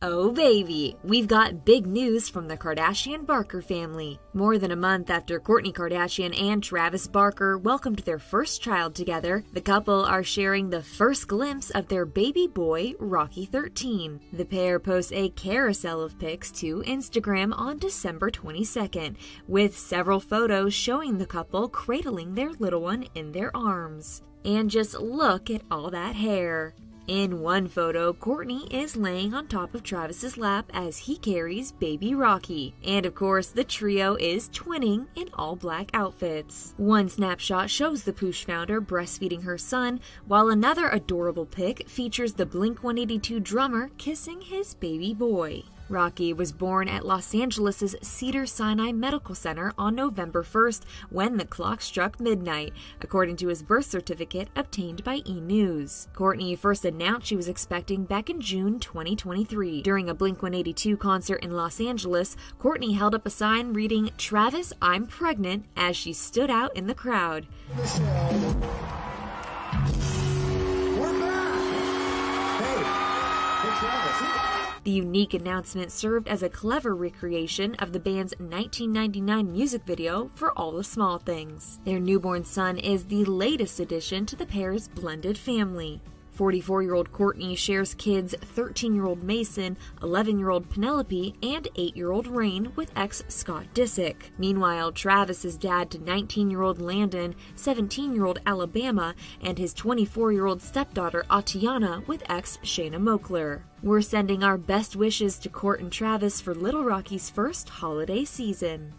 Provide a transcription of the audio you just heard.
Oh baby, we've got big news from the Kardashian Barker family. More than a month after Kourtney Kardashian and Travis Barker welcomed their first child together, the couple are sharing the first glimpse of their baby boy, Rocky 13. The pair posts a carousel of pics to Instagram on December 22nd, with several photos showing the couple cradling their little one in their arms. And just look at all that hair. In one photo, Kourtney is laying on top of Travis's lap as he carries baby Rocky. And of course, the trio is twinning in all black outfits. One snapshot shows the Poosh founder breastfeeding her son, while another adorable pic features the Blink 182 drummer kissing his baby boy. Rocky was born at Los Angeles' Cedar Sinai Medical Center on November 1st when the clock struck midnight, according to his birth certificate obtained by E! News. Kourtney first announced she was expecting back in June 2023. During a Blink 182 concert in Los Angeles, Kourtney held up a sign reading, Travis, I'm pregnant, as she stood out in the crowd. The unique announcement served as a clever recreation of the band's 1999 music video for All the Small Things. Their newborn son is the latest addition to the pair's blended family. 44 year old Kourtney shares kids 13 year old Mason, 11 year old Penelope, and 8 year old Rain with ex Scott Disick. Meanwhile, Travis is dad to 19 year old Landon, 17 year old Alabama, and his 24 year old stepdaughter Atiana with ex Shanna Moakler. We're sending our best wishes to Court and Travis for Little Rocky's first holiday season.